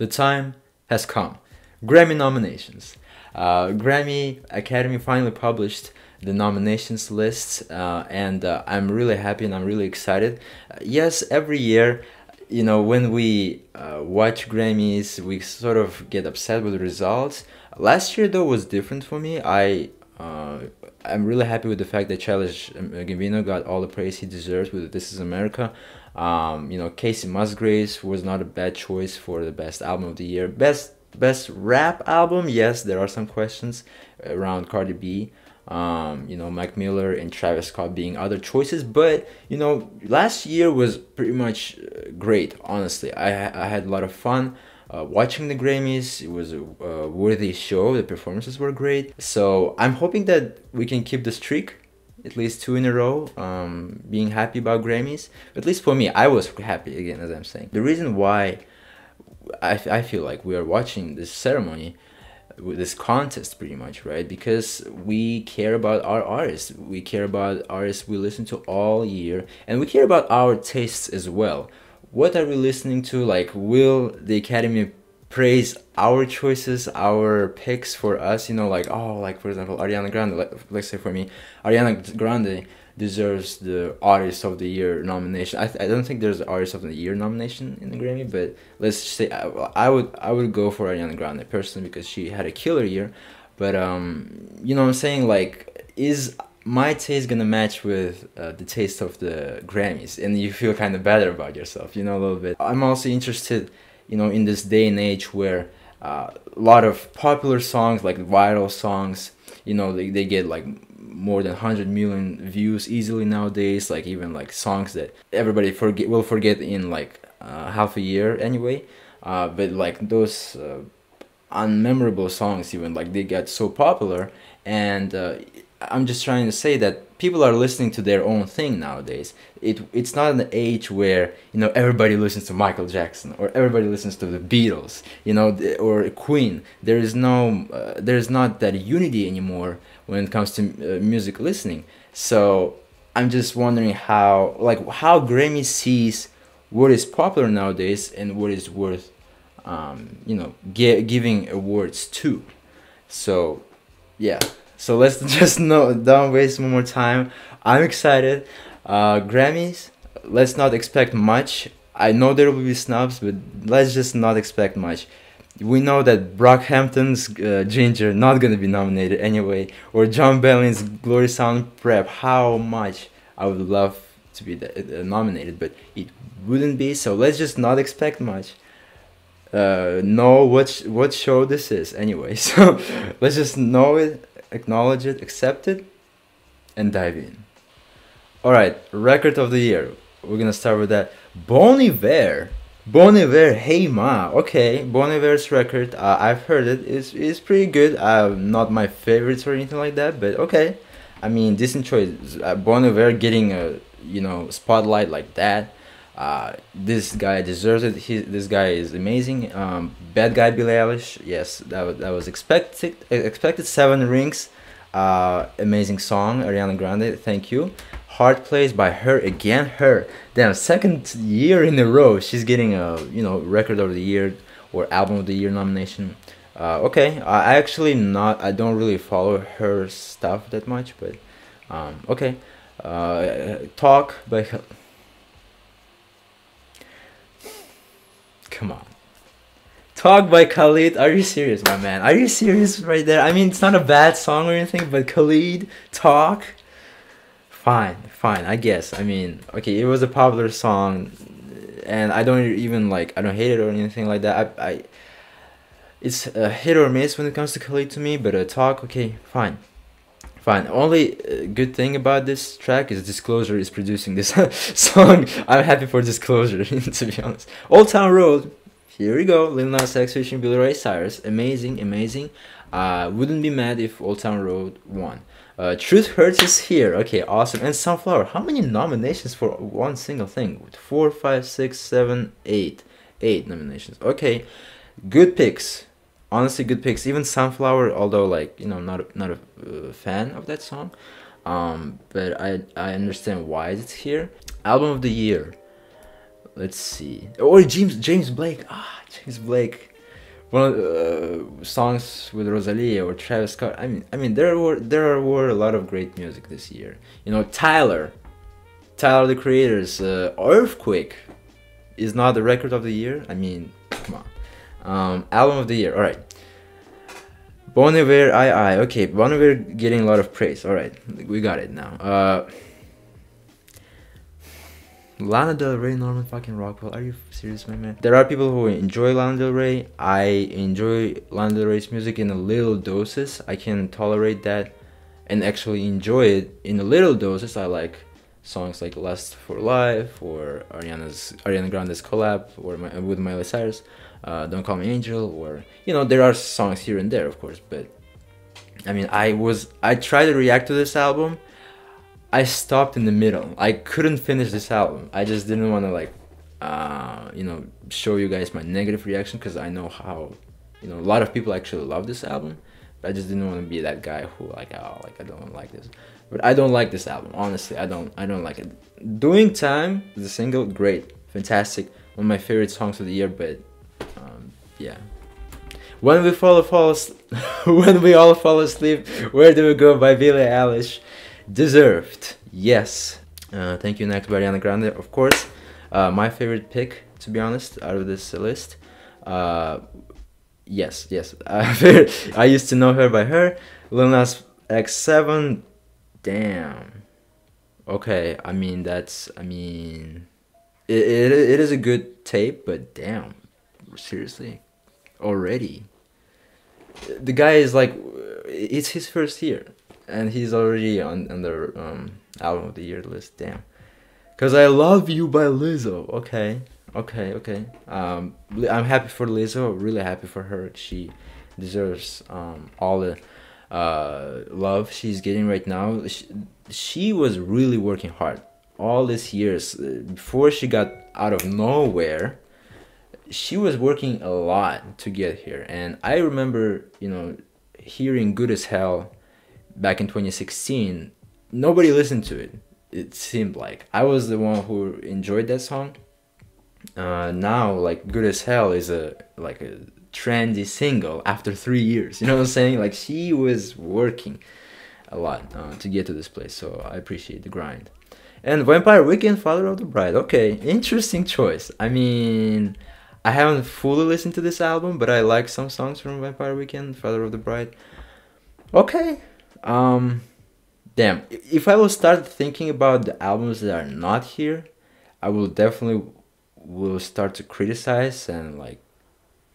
the time has come. Grammy nominations. Uh, Grammy Academy finally published the nominations list, uh, and uh, I'm really happy and I'm really excited. Uh, yes, every year, you know, when we uh, watch Grammys, we sort of get upset with the results. Last year, though, was different for me. I uh, I'm really happy with the fact that Childish Gambino got all the praise he deserves with "This Is America." Um, you know, Kacey Musgraves was not a bad choice for the best album of the year. Best best rap album, yes, there are some questions around Cardi B. Um, you know, Mac Miller and Travis Scott being other choices, but you know, last year was pretty much uh, great. Honestly, I I had a lot of fun. Uh, watching the Grammys, it was a, a worthy show. The performances were great. So I'm hoping that we can keep the streak at least two in a row, um, being happy about Grammys. At least for me, I was happy again, as I'm saying. The reason why I, I feel like we are watching this ceremony, with this contest pretty much, right? Because we care about our artists. We care about artists we listen to all year, and we care about our tastes as well. What are we listening to? Like, will the Academy praise our choices, our picks for us. You know, like oh, like for example, Ariana Grande. Like, let's say for me, Ariana Grande deserves the Artist of the Year nomination. I, I don't think there's an Artist of the Year nomination in the Grammy, but let's say I, I would I would go for Ariana Grande personally because she had a killer year. But um, you know what I'm saying like is my taste gonna match with uh, the taste of the Grammys, and you feel kind of better about yourself, you know, a little bit. I'm also interested you know in this day and age where uh, a lot of popular songs like viral songs you know they, they get like more than 100 million views easily nowadays like even like songs that everybody forget will forget in like uh, half a year anyway. Uh, but like those uh, unmemorable songs even like they get so popular. And uh, i'm just trying to say that people are listening to their own thing nowadays. It it's not an age where you know everybody listens to Michael Jackson or everybody listens to the Beatles, you know, or Queen. There is no uh, there is not that unity anymore when it comes to uh, music listening. So I'm just wondering how like how Grammy sees what is popular nowadays and what is worth um, you know gi- giving awards to. So yeah. So let's just no don't waste one more time. I'm excited. Uh, Grammys. Let's not expect much. I know there will be snubs, but let's just not expect much. We know that Brockhampton's uh, Ginger not gonna be nominated anyway, or Jon Bellion's Glory Sound Prep. How much I would love to be uh, nominated, but it wouldn't be. So let's just not expect much. Uh, know what sh- what show this is anyway. So let's just know it acknowledge it, accept it, and dive in. All right, record of the year. We're gonna start with that. Bon Iver. Bon Iver, Hey Ma. Okay, Bon Iver's record. Uh, I've heard it. It's, it's pretty good. Uh, not my favorites or anything like that, but okay. I mean, decent choice. Uh, bon Iver getting a you know spotlight like that. Uh, this guy deserves it. He, this guy is amazing. Um, bad guy Billie Eilish. Yes, that was, that was expected. Expected seven rings. Uh, amazing song, Ariana Grande. Thank you. Hard Place by her again. Her. Damn, second year in a row she's getting a you know record of the year or album of the year nomination. Uh, okay, I actually not. I don't really follow her stuff that much, but um, okay. Uh, talk by Come on. Talk by Khalid. Are you serious, my man? Are you serious right there? I mean, it's not a bad song or anything, but Khalid, Talk. Fine, fine, I guess. I mean, okay, it was a popular song, and I don't even like, I don't hate it or anything like that. I, I it's a hit or miss when it comes to Khalid to me, but talk, okay, fine. Fine. Only uh, good thing about this track is Disclosure is producing this song. I'm happy for Disclosure, to be honest. Old Town Road. Here we go. Lil Nas X featuring Billy Ray Cyrus. Amazing, amazing. Uh, wouldn't be mad if Old Town Road won. Uh, Truth Hurts is here. Okay, awesome. And Sunflower. How many nominations for one single thing? Four, five, six, seven, eight. Eight nominations. Okay, good picks honestly good picks. Even Sunflower, although like you know not not a uh, fan of that song, um, but I I understand why it's here. Album of the year. Let's see. Or James James Blake. Ah, James Blake, one of the uh, songs with Rosalia or Travis Scott. I mean, I mean, there were there were a lot of great music this year. You know, Tyler, Tyler the Creator's uh, Earthquake is not the record of the year. I mean. Um, album of the year. All right. Bon Iver, I, I. Okay, Bon Iver getting a lot of praise. All right, we got it now. Uh, Lana Del Rey, Norman fucking Rockwell. Are you serious, my man? There are people who enjoy Lana Del Rey. I enjoy Lana Del Rey's music in a little doses. I can tolerate that and actually enjoy it in a little doses. I like songs like "Lust for Life" or Ariana's Ariana Grande's collab or my, with Miley Cyrus. Uh, "Don't Call Me Angel" or you know there are songs here and there, of course. But I mean, I was I tried to react to this album I stopped in the middle. I couldn't finish this album. I just didn't want to like, uh, you know, show you guys my negative reaction because I know how, you know, a lot of people actually love this album. But I just didn't want to be that guy who like, oh, like I don't like this. But I don't like this album. Honestly, I don't. I don't like it. Doing time, the single, great, fantastic, one of my favorite songs of the year. But yeah. When we fall, fall when we all fall asleep, where do we go by Billie Eilish? Deserved. Yes. Uh, thank you, next Ariana Grande. Of course, uh, my favorite pick, to be honest, out of this list. Uh, yes, yes. I used to know her by her. Lil Nas X7. Damn. Okay, I mean that's. I mean, it, it, it is a good tape, but damn, seriously, already. The guy is like, it's his first year and he's already on on the um, album of the year list. Damn. Cause I love you by Lizzo. Okay, okay, okay. Um, I'm happy for Lizzo. Really happy for her. She deserves um, all the uh, love she's getting right now. She, she was really working hard all these years uh, before she got out of nowhere. She was working a lot to get here, and I remember, you know, hearing "Good as Hell" back in 2016, nobody listened to it. It seemed like I was the one who enjoyed that song. Uh, now, like "Good as Hell" is a like a trendy single after three years. You know what I'm saying? Like she was working a lot uh, to get to this place, so I appreciate the grind. And Vampire Weekend, Father of the Bride. Okay, interesting choice. I mean, I haven't fully listened to this album, but I like some songs from Vampire Weekend, Father of the Bride. Okay, um, damn. If I will start thinking about the albums that are not here, I will definitely will start to criticize and like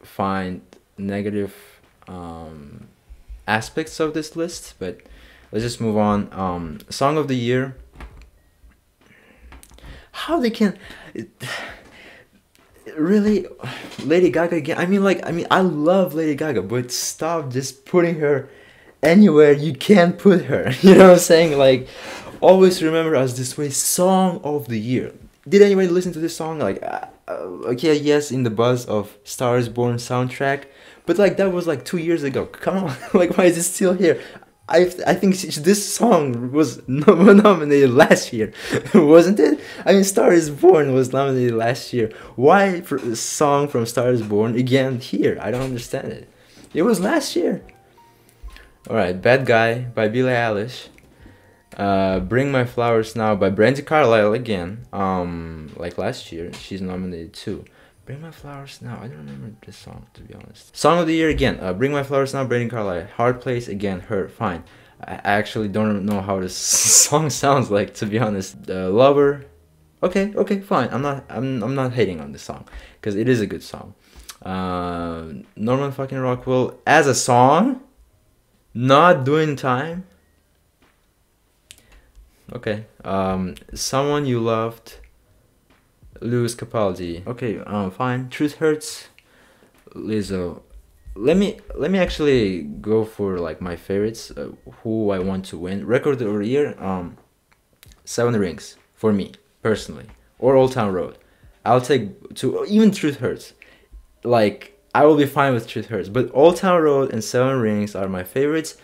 find negative um, aspects of this list. But let's just move on. Um, song of the year. How they can. It, really lady gaga again i mean like i mean i love lady gaga but stop just putting her anywhere you can't put her. You know what I'm saying? Like, always remember us this way. Song of the year. Did anybody listen to this song? Like, uh, uh, okay, yes, in the buzz of Stars Born soundtrack, but like that was like two years ago. Come on, like why is it still here? I I think this song was nominated last year, wasn't it? I mean, Star is Born was nominated last year. Why a song from Star is Born again here? I don't understand it. It was last year. Alright, Bad Guy by Billie Eilish. Uh, Bring My Flowers Now by Brandi Carlile again. Um, like last year, she's nominated too. Bring My Flowers Now. I don't remember this song to be honest. Song of the year again. Uh, Bring My Flowers Now, Brandi Carlile. Hard Place again. Her. Fine. I actually don't know how this song sounds like to be honest. Uh, Lover. Okay, okay, fine. I'm not. I'm. I'm not hating on this song because it is a good song. Uh, Norman fucking Rockwell as a song not doing time okay um someone you loved Lewis Capaldi okay um fine truth hurts Lizzo let me let me actually go for like my favorites uh, who I want to win record the year um Seven Rings for me personally or Old Town Road I'll take to even Truth Hurts like I will be fine with Truth Hurts. But Old Town Road and Seven Rings are my favorites.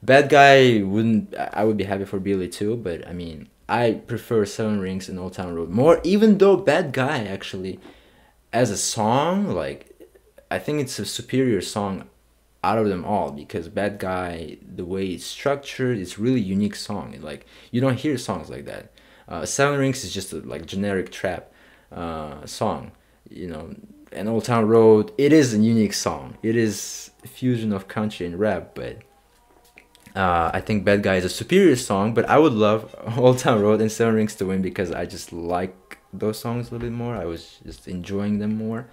Bad Guy wouldn't. I would be happy for Billie too, but I mean, I prefer Seven Rings and Old Town Road more. Even though Bad Guy actually, as a song, like I think it's a superior song out of them all because Bad Guy, the way it's structured, it's really unique song. Like you don't hear songs like that. Uh, Seven Rings is just a like generic trap uh, song, you know. And Old Town Road, it is a unique song. It is fusion of country and rap, but uh, I think Bad Guy is a superior song. But I would love Old Town Road and Seven Rings to win because I just like those songs a little bit more. I was just enjoying them more,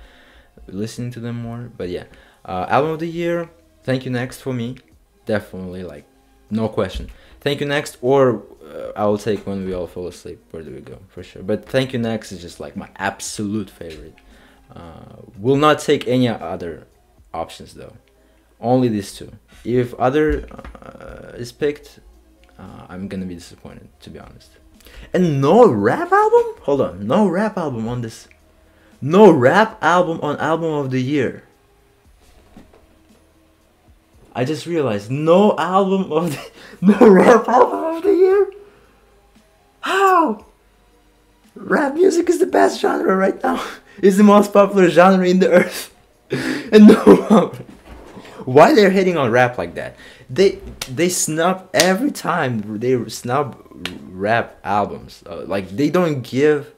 listening to them more. But yeah, uh, album of the year. Thank you next for me, definitely like no question. Thank you next, or uh, I will take when we all fall asleep. Where do we go for sure? But thank you next is just like my absolute favorite. Uh, will not take any other options though. Only these two. If other uh, is picked, uh, I'm gonna be disappointed to be honest. And no rap album? Hold on, no rap album on this. No rap album on album of the year. I just realized no album of the, no rap album of the year. How? Rap music is the best genre right now. It's the most popular genre in the earth. and no why they're hitting on rap like that? They they snub every time they snub rap albums. Uh, like they don't give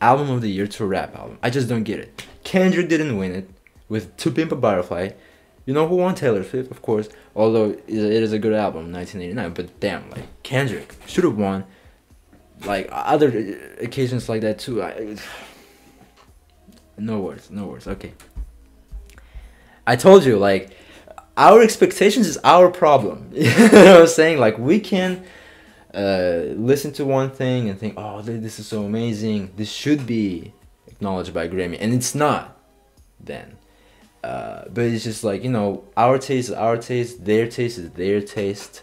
album of the year to a rap album. I just don't get it. Kendrick didn't win it with To Pimp a Butterfly. You know who won Taylor Swift, of course. Although it is a good album, 1989. But damn, like Kendrick should have won. Like other occasions like that too. I, no words, no words. Okay. I told you, like, our expectations is our problem. you know what I'm saying? Like, we can uh, listen to one thing and think, oh, this is so amazing. This should be acknowledged by Grammy, and it's not. Then uh, but it's just like you know, our taste is our taste, their taste is their taste.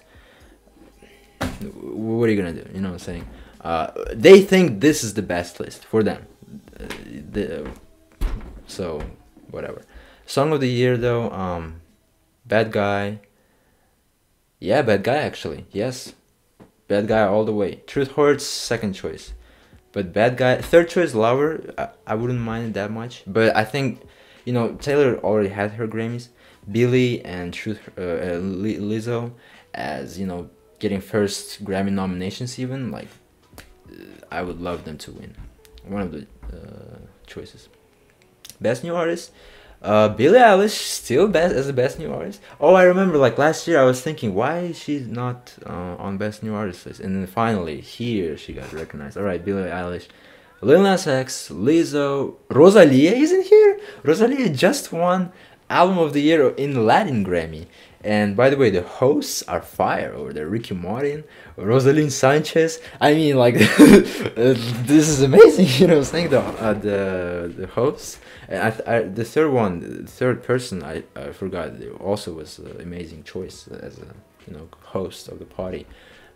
What are you gonna do? You know what I'm saying? Uh, they think this is the best list for them. Uh, the, so whatever. Song of the year though, um, Bad Guy. Yeah, Bad Guy actually. Yes, Bad Guy all the way. Truth Hurts second choice, but Bad Guy third choice. Lover. I, I wouldn't mind that much, but I think you know, Taylor already had her Grammys. Billie and Truth uh, uh Lizzo as you know getting first Grammy nominations even like uh, I would love them to win. One of the uh, choices. Best new artist. Uh, Billie Eilish still best as the best new artist. Oh, I remember like last year I was thinking why is she not uh, on best new artist list, and then finally here she got recognized. All right, Billie Eilish Lil Nas X, Lizzo, Rosalia isn't here. Rosalia just won Album of the Year in Latin Grammy. And by the way, the hosts are fire over there. Ricky Martin, Roselyn Sanchez. I mean, like, this is amazing. You know, saying the uh, the the hosts. And I, I, the third one, the third person, I, I forgot. Also was an amazing choice as a you know host of the party.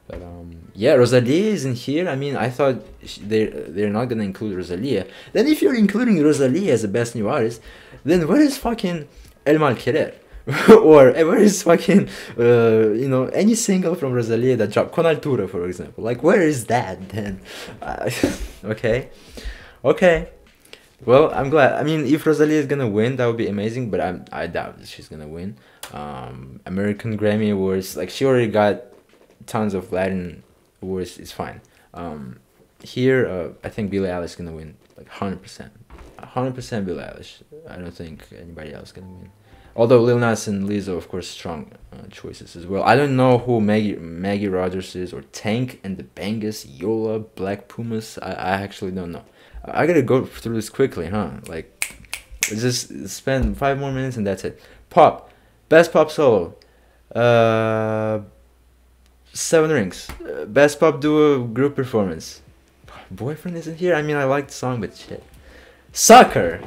But um, yeah, Rosalia isn't here. I mean, I thought they they're not gonna include Rosalia. Then if you're including Rosalia as the best new artist, then where is fucking El Mal Querer? or where is fucking uh, you know any single from Rosalia that dropped Con Altura for example. Like where is that then? Uh, okay. Okay. Well I'm glad. I mean if Rosalia is gonna win that would be amazing but I'm I doubt she's gonna win. Um, American Grammy Awards like she already got tons of Latin awards it's fine. Um, here, uh, I think Billie Eilish is gonna win like hundred percent, hundred percent Billie Eilish. I don't think anybody else gonna win. Although Lil Nas and Lizzo, of course, strong uh, choices as well. I don't know who Maggie Maggie Rogers is or Tank and the Bangas, Yola, Black Pumas. I, I actually don't know. I gotta go through this quickly, huh? Like, just spend five more minutes and that's it. Pop, best pop solo. Uh, Seven Rings. Uh, best pop duo group performance. Boyfriend isn't here. I mean, I like the song, but shit. Sucker.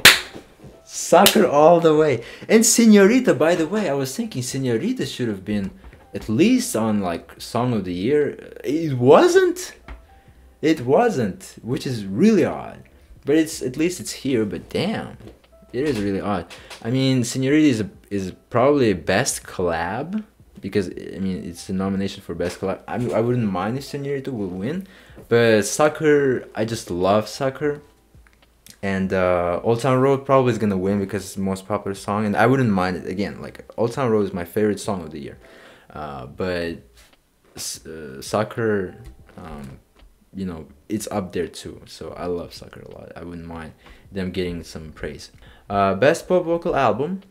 Sucker all the way. And Senorita, by the way, I was thinking Senorita should have been at least on like Song of the Year. It wasn't. It wasn't, which is really odd. But it's at least it's here. But damn, it is really odd. I mean, Senorita is a, is probably best collab because I mean it's a nomination for best collab. I mean, I wouldn't mind if Senorita will win, but Sucker I just love Sucker. And uh, Old Town Road probably is gonna win because it's the most popular song, and I wouldn't mind it again. Like Old Town Road is my favorite song of the year, uh, but uh, Sucker, um, you know, it's up there too. So I love Sucker a lot. I wouldn't mind them getting some praise. Uh, best pop vocal album,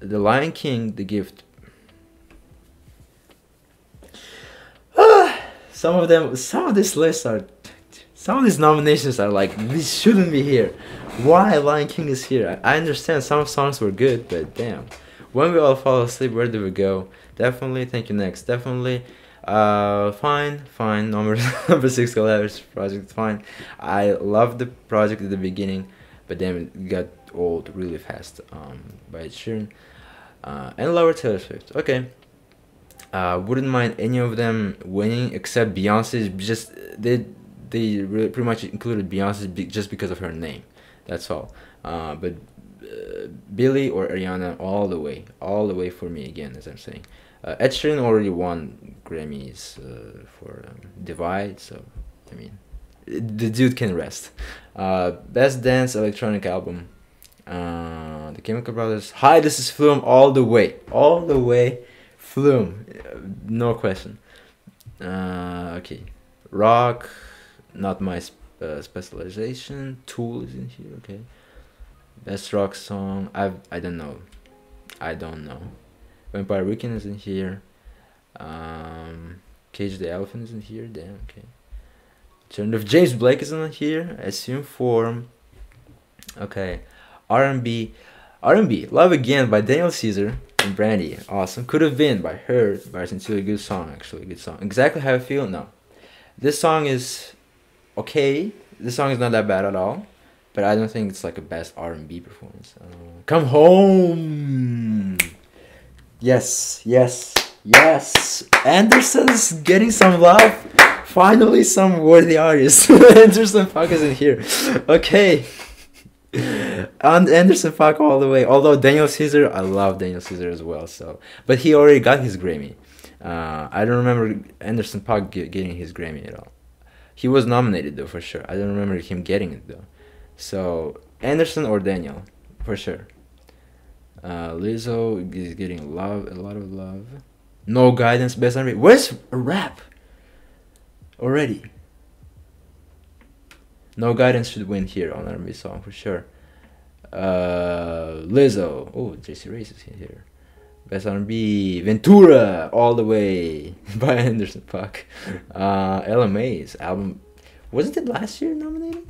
The Lion King, The Gift. some of them, some of these lists are some of these nominations are like this shouldn't be here. Why Lion King is here? I understand some songs were good, but damn. When we all fall asleep, where do we go? Definitely, thank you next. Definitely, uh, fine, fine. Number number six collaboration project, fine. I loved the project at the beginning, but then it got old really fast. Um, by Sheeran, uh, and Lover Taylor Swift. Okay. Uh, wouldn't mind any of them winning except Beyonce's. Just they they really pretty much included Beyonce just because of her name. That's all. Uh, but uh, Billie or Ariana all the way, all the way for me again, as I'm saying. Uh, Ed Sheeran already won Grammys uh, for um, Divide, so I mean, the dude can rest. Uh, best dance electronic album. Uh, the Chemical Brothers. Hi, this is Flume all the way, all the way, Flume, no question. okay, rock not my sp- uh, specialization. Tool is in here. Okay. Best rock song. I I don't know. I don't know. Vampire Weekend is in here. Um, Cage the Elephant is in here. Damn. Okay. Turn of James Blake is in here. Assume form. Okay. R&B. R&B. Love Again by Daniel Caesar and Brandy. Awesome. Could have been by her. By Sincerely good song actually. Good song. Exactly how I feel. No. This song is okay. The song is not that bad at all, but I don't think it's like a best R and B performance. Come home. Yes, yes, yes. Anderson's getting some love. Finally, some worthy artist. Anderson .Paak is in here. Okay. and Anderson .Paak all the way. Although Daniel Caesar, I love Daniel Caesar as well. So, but he already got his Grammy. Uh, I don't remember Anderson .Paak getting his Grammy at all. He was nominated though for sure. I don't remember him getting it though. So Anderson or Daniel, for sure. Uh, Lizzo is getting love, a lot of love. No guidance, best R&B. Where's rap? Already. No guidance should win here on R&B song for sure. Uh, Lizzo. Oh, JC Race is here. Best R&B, Ventura, all the way by Anderson .Paak. Uh, Ella Mai's album, wasn't it last year nominated?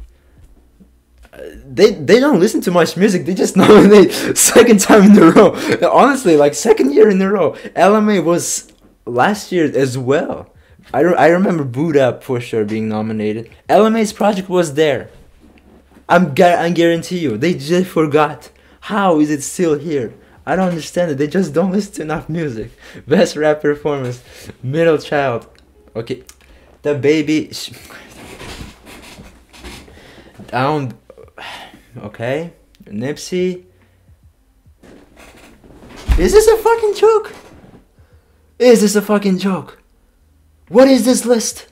Uh, they they don't listen to much music. They just nominate second time in a row. Honestly, like second year in a row. Ella Mai was last year as well. I, re- I remember Boo'd for sure being nominated. Ella Mai's project was there. I'm gu- I guarantee you. They just forgot. How is it still here? I don't understand it. They just don't listen to enough music. Best rap performance, middle child. Okay, DaBaby. Down. Okay, Nipsey. Is this a fucking joke? Is this a fucking joke? What is this list?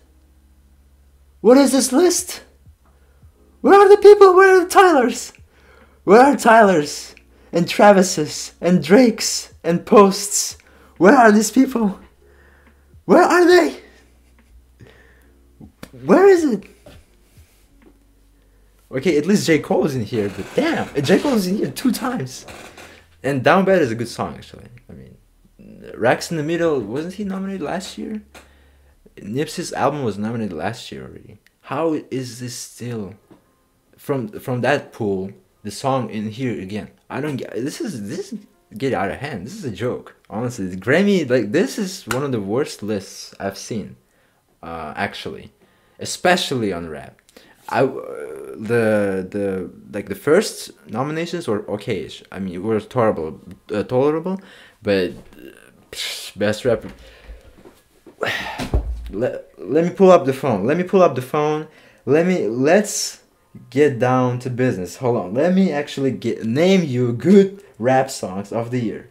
What is this list? Where are the people? Where are the Tylers? Where are Tylers? And Travis's and Drake's and Posts. Where are these people? Where are they? Where is it? Okay, at least J. Cole is in here, but damn, J. Cole is in here two times. And Down Bad is a good song, actually. I mean, Racks in the Middle, wasn't he nominated last year? Nipsey's album was nominated last year already. How is this still from from that pool? The song in here again. I don't get this is this is get out of hand. This is a joke. Honestly, the Grammy like this is one of the worst lists I've seen. Uh, actually, especially on rap. I uh, the the like the first nominations were okay. I mean, was tolerable, uh, tolerable, but psh, best rap. let, let me pull up the phone. Let me pull up the phone. Let me let's get down to business. Hold on. Let me actually get name you good rap songs of the year.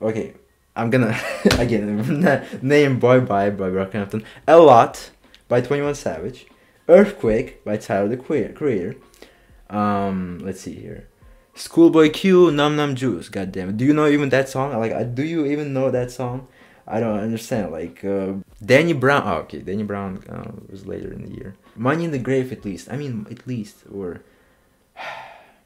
Okay, I'm gonna again name Boy Bye by Brockhampton. A Lot by 21 Savage. Earthquake by Tyler the Creator. Um, let's see here. Schoolboy Q, Num Num Juice. God damn it. Do you know even that song? Like, do you even know that song? I don't understand. Like, uh, Danny Brown. Oh, okay. Danny Brown uh, was later in the year. Money in the Grave, at least. I mean, at least. Or.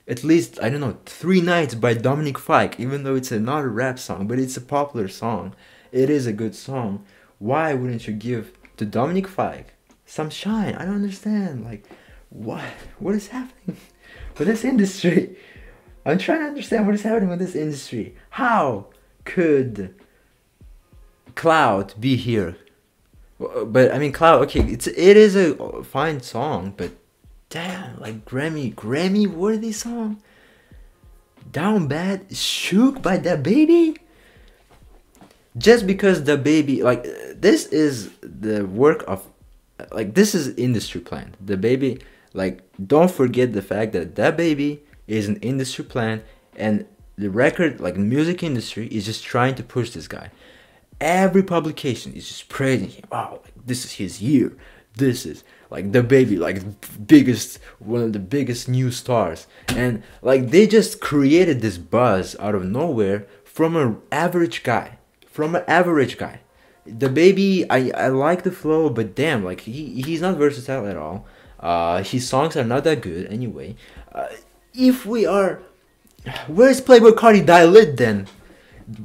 At least, I don't know, Three Nights by Dominic Fike. Even though it's a, not a rap song, but it's a popular song. It is a good song. Why wouldn't you give to Dominic Fike some shine? I don't understand. Like, what? What is happening with this industry? I'm trying to understand what is happening with this industry. How could Cloud be here? But I mean, Cloud. Okay, it's it is a fine song, but damn, like Grammy, Grammy worthy song. Down bad, Suge by DaBaby. Just because DaBaby, like this is the work of, like this is industry plan. DaBaby, like don't forget the fact that DaBaby is an industry plan and the record like music industry is just trying to push this guy every publication is just praising him. Wow like, this is his year. This is like DaBaby, like biggest one of the biggest new stars. And like they just created this buzz out of nowhere from an average guy from an average guy. DaBaby i i like the flow but damn like he he's not versatile at all. Uh his songs are not that good anyway. Uh, if we are where's Playboi Carti Die then?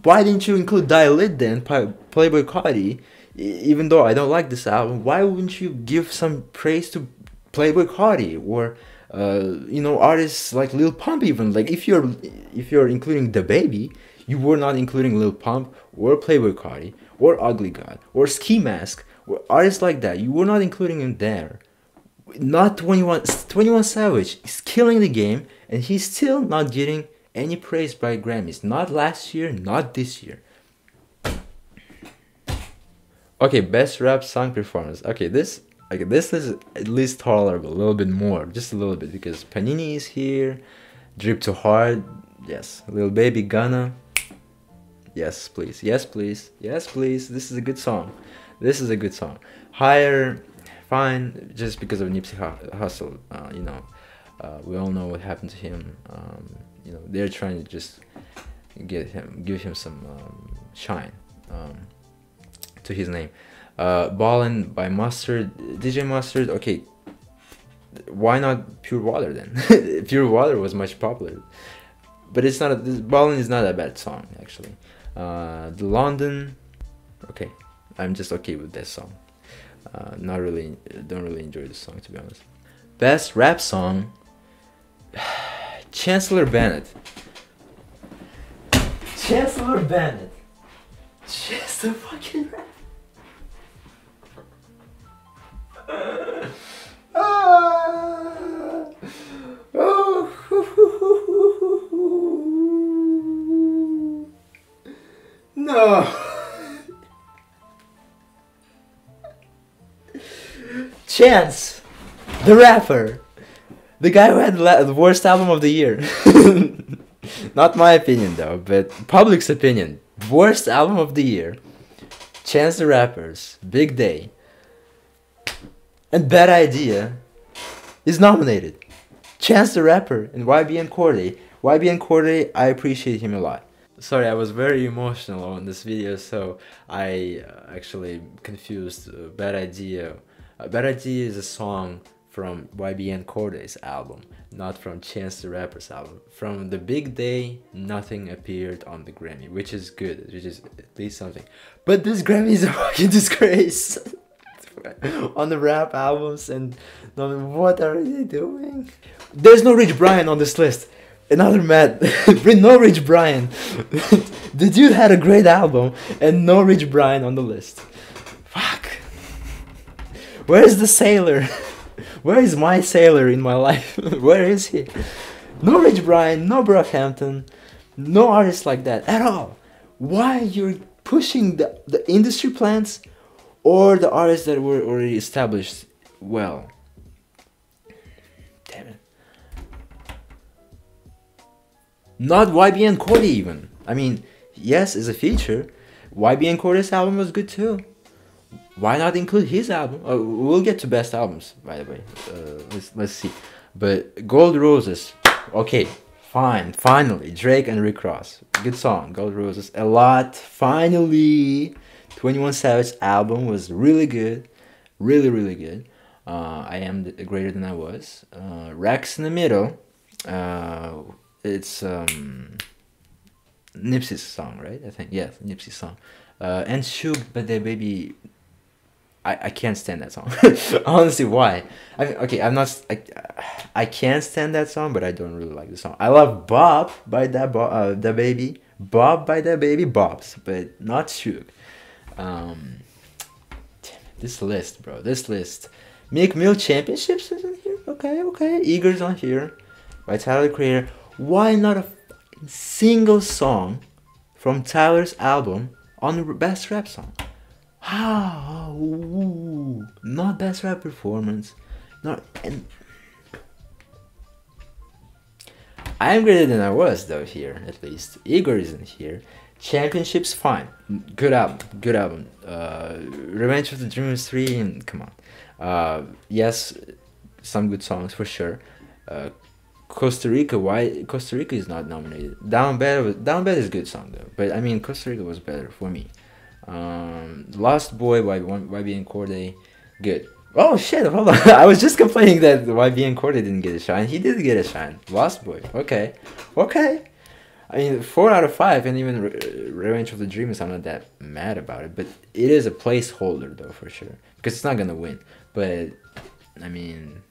Why didn't you include Die then, Playboi Carti? Even though I don't like this album, why wouldn't you give some praise to Playboi Carti or uh, you know artists like Lil Pump even? Like if you're if you're including DaBaby, you were not including Lil Pump or Playboi Carti or Ugly God or Ski Mask or artists like that. You were not including him there. Not 21 21 Savage is killing the game and he's still not getting any praise by Grammys. Not last year, not this year. Okay, best rap song performance. Okay, this okay, this is at least tolerable, a little bit more, just a little bit because Panini is here, Drip Too Hard, yes, Lil Baby Gunna. Yes, please. Yes, please. Yes, please. This is a good song. This is a good song. Higher, fine, just because of Nipsey Hussle, uh, you know. Uh, we all know what happened to him. Um, you know, they're trying to just get him, give him some um, shine um, to his name. Uh, Ballin by Mustard, DJ Mustard. Okay, why not Pure Water then? Pure Water was much popular, but it's not. A, Ballin is not a bad song actually. Uh, the London. Okay, I'm just okay with that song. Uh, not really, don't really enjoy the song to be honest. Best rap song Chancellor Bennett. Chancellor Bennett. Just a fucking ah. oh. no. Chance, the rapper. The guy who had the worst album of the year. Not my opinion though, but public's opinion. Worst album of the year. Chance the Rappers, Big Day, and Bad Idea is nominated. Chance the Rapper and YBN Cordae. YBN Cordae, I appreciate him a lot. Sorry, I was very emotional on this video, so I uh, actually confused uh, Bad Idea. Uh, Bad Idea is a song from YBN Cordae's album, not from Chance the Rapper's album. From the big day, nothing appeared on the Grammy, which is good, which is at least something. But this Grammy is a fucking disgrace. on the rap albums and what are they doing? There's no Rich Brian on this list. Another Matt, no Rich Brian. the dude had a great album and no Rich Brian on the list. Fuck. Where's the sailor? Where is my sailor in my life? Where is he? No Rich Brian, no Brockhampton, no artists like that at all. Why you're pushing the, the industry plants or the artists that were already established well? Damn it. Not YBN Cordae even. I mean, yes, as a feature, YBN Cordae's album was good too why not include his album? Uh, we'll get to best albums, by the way. Uh, let's let's see. But Gold Roses, okay, fine, finally, Drake and Rick Ross, good song, Gold Roses, a lot, finally. 21 Savage album was really good, really really good. Uh, I am greater than I was. Uh, Racks in the middle. Uh, it's um, Nipsey's song, right? I think yes, Nipsey's song. Uh, and Suge, but DaBaby I, I can't stand that song. Honestly, why? I mean, okay, I'm not. I, I can't stand that song, but I don't really like the song. I love Bop by that Bo- uh, the baby, Bop by DaBaby, Bob's, but not Suge. Um, this list, bro. This list. Meek Mill Championships is in here. Okay, okay. Igor's on here. By Tyler the Creator. Why not a single song from Tyler's album on the best rap song? Ah, not best rap performance. Not and I am greater than I was though here at least. Igor isn't here. Championships fine. Good album. Good album. Uh, Revenge of the Dreamers 3 and come on. Uh, yes, some good songs for sure. Uh, Costa Rica, why Costa Rica is not nominated? Down Bad Down Bad is good song though, but I mean Costa Rica was better for me. Um, Lost Boy by YBN Cordae, good. Oh shit! Hold on. I was just complaining that YBN Cordae didn't get a shine. He did get a shine. Lost Boy. Okay, okay. I mean, four out of five, and even Re- Revenge of the Dreamers, I'm not that mad about it. But it is a placeholder though for sure because it's not gonna win. But I mean,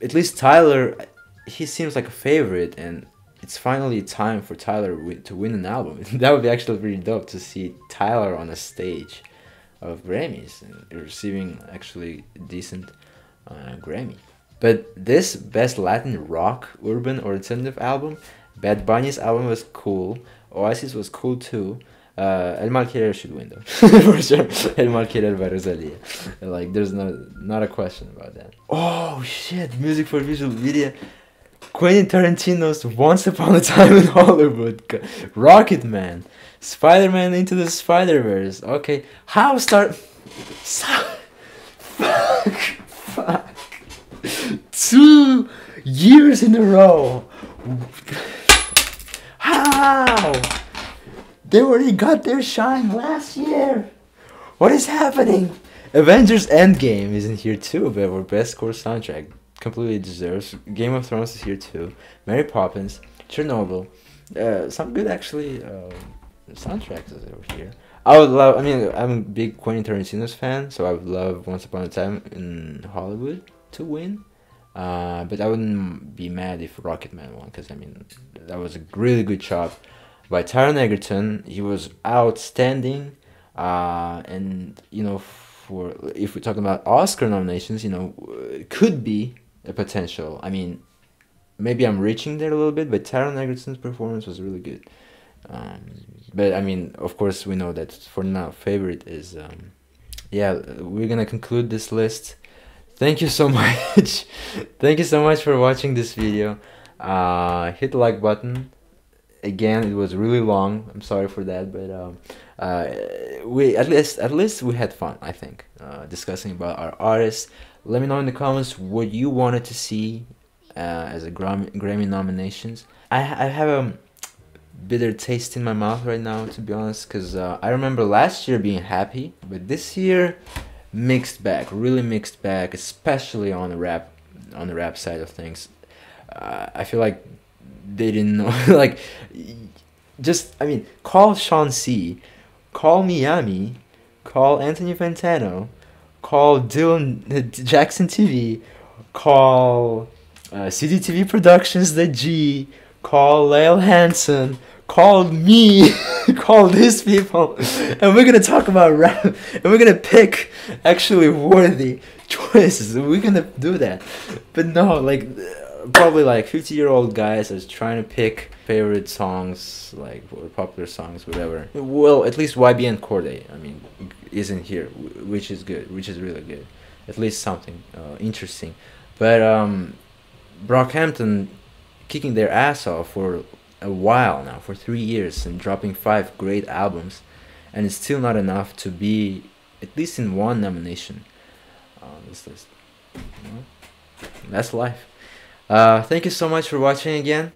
at least Tyler, he seems like a favorite, and it's finally time for Tyler to win an album. that would be actually pretty dope to see Tyler on a stage of Grammys and receiving actually decent uh, Grammy. But this best Latin rock, urban, or alternative album, Bad Bunny's album was cool. Oasis was cool too. Uh, El Mal Querer should win though, for sure. El Mal Querer by Rosalia. Like, there's no not a question about that. Oh shit! Music for visual video. Quentin Tarantino's Once Upon a Time in Hollywood, Rocket Man, Spider Man Into the Spider Verse. Okay, how start? fuck, fuck. Two years in a row. How? They already got their shine last year. What is happening? Avengers Endgame isn't here too, but our best score soundtrack completely deserves. Game of Thrones is here too. Mary Poppins, Chernobyl, uh, some good actually uh, soundtracks is over here. I would love. I mean, I'm a big Quentin Tarantino's fan, so I would love Once Upon a Time in Hollywood to win. Uh, but I wouldn't be mad if Rocketman won, because I mean, that was a really good job by Taron Egerton. He was outstanding, uh, and you know, for if we're talking about Oscar nominations, you know, could be potential. I mean, maybe I'm reaching there a little bit, but Taron Egerton's performance was really good. Um, but I mean, of course, we know that for now, favorite is. Um, yeah, we're gonna conclude this list. Thank you so much. Thank you so much for watching this video. Uh, hit the like button. Again, it was really long. I'm sorry for that, but um, uh, we at least at least we had fun. I think uh, discussing about our artists. Let me know in the comments what you wanted to see uh, as a Grammy, Grammy nominations. I, I have a bitter taste in my mouth right now, to be honest, because uh, I remember last year being happy, but this year, mixed bag, really mixed bag, especially on the rap, on the rap side of things. Uh, I feel like they didn't know, like, just I mean, call Sean C, call Miami, call Anthony Fantano, call Dylan Jackson TV, call uh, CDTV Productions, the G, call Lyle Hansen, call me, call these people, and we're gonna talk about rap, and we're gonna pick actually worthy choices. We're gonna do that, but no, like probably like 50 year old guys are trying to pick favorite songs like or popular songs whatever. Well at least ybn cordae i mean isn't here which is good which is really good. At least something uh, interesting. But um brockhampton kicking their ass off for a while now for three years and dropping five great albums and it's still not enough to be at least in one nomination on this list. You know? that's life Uh, thank you so much for watching again.